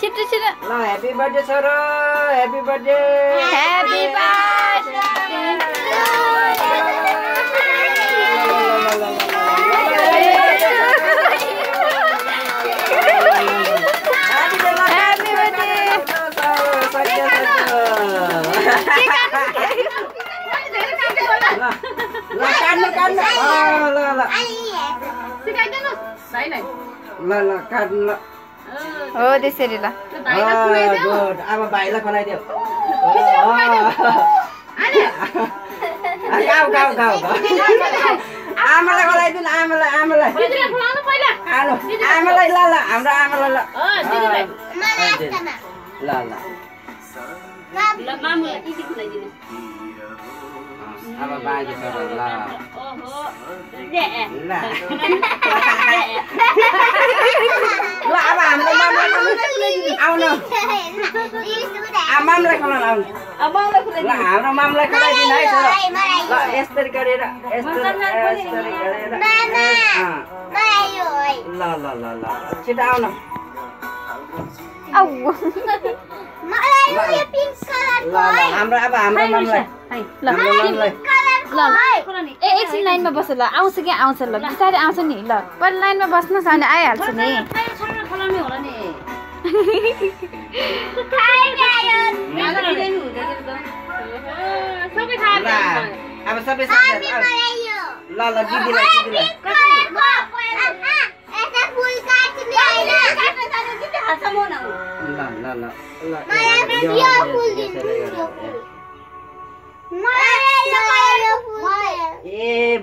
छिटो छिटो ल ह्याप्पी बर्थडे छोरो happy birthday happy happy birthday ल काट्नु काट्नु ल ल ल ल ल काट्नु ल। हो त्यसरी ल। अब भाइलाई खुलाइदेऊ गाउ गाउ गाउ। आमालाई न आमालाई आमालाई। आलो। आमालाई ल ल हाम्रो आमालाई ल। ल ल। ल ल अब हाम्रो मामलाई आउनु मामलाई खुलाउनु आउनु ल हाम्रो मामलाई खुलाइदिनु है छोरो ल यसरी गरेर ल ल ल ल छिटो आउनु हाम्रो अब हाम्रो मामलाई हाम्रो मामलाई ल ए एकछिन लाइनमा बस ल। आउँछ कि आउँछ ल। बिस्तारै आउँछ नि। ल पहिला लाइनमा बस्नुहोस् अनि आइहाल्छ नि। ल अब सबै साथीहरू आऊ। ल ल दिदीलाई दिदीलाई ल। ल ल ल यो यसरी गरेर। ए भगवान्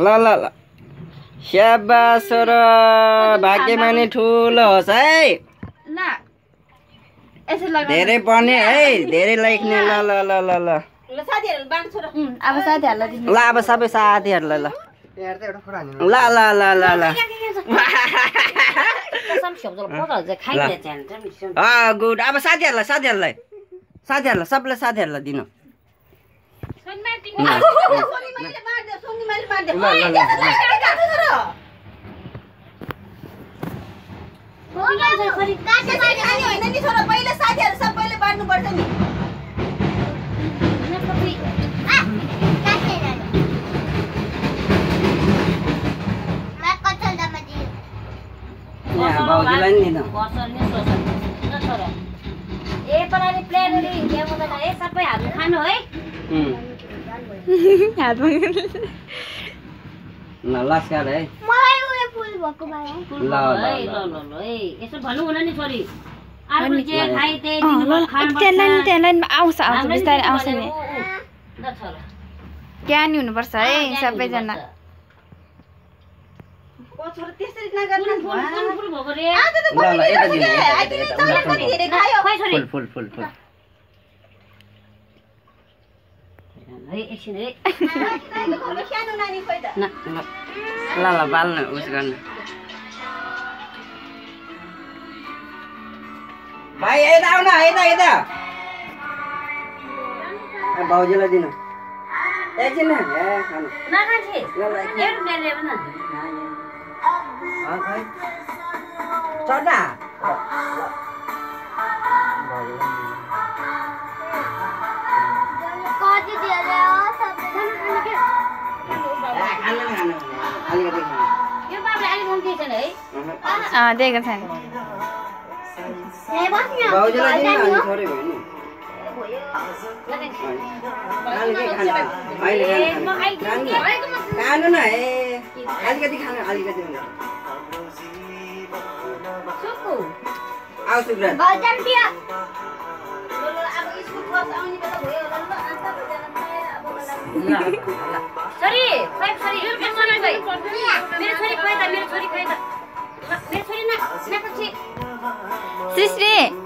ल ल ल। स्याबास र भाग्यमानी ठुलो होस् है। धेरै पढ्ने है। धेरै लेख्ने ल ल ल ल ल। अब साथीहरूलाई ल अब सबै साथीहरूलाई ल। ल ल ल ल ल। गुड। अब साथीहरूलाई साथीहरूलाई। साथीहरूलाई सबलाई साथीहरूलाई दिनु। ल ल ल ल यहाँ भाउजूलाई नि ए पराले ल्याउँदा ए सबै हामी खानु है हातमा ल लस्कार है फुल ल, भयो ल, है ल, ल ल ए यसो भन्नु हुन नि छोरी। अनि- आफूले जे खाइ त्यही लाइन लाइनमा आउँछ आउँछ बिस्तारै आउँछ नि। ज्ञानी हुनुपर्छ है सबैजना। फुल भएको ल यता दिनु यता, यता, यता, उता, उता। खोइ छोरी फुल फुल फुल फुल है एकछिन है न, ल ल बाल्नु उस गर्नु भाइ यता आउन यता यता ए, भाउजूलाई दिनु एकछिन ए खानु न ए अलिकति खानु अलिकति आऊ ल छोरी छोरी मेरो छोरी खोइ त मेरो छोरी खोइ त 私